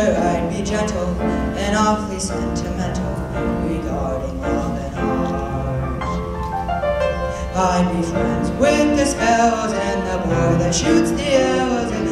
I'd be gentle and awfully sentimental regarding love and art. I'd be friends with the spells and the boy that shoots the arrows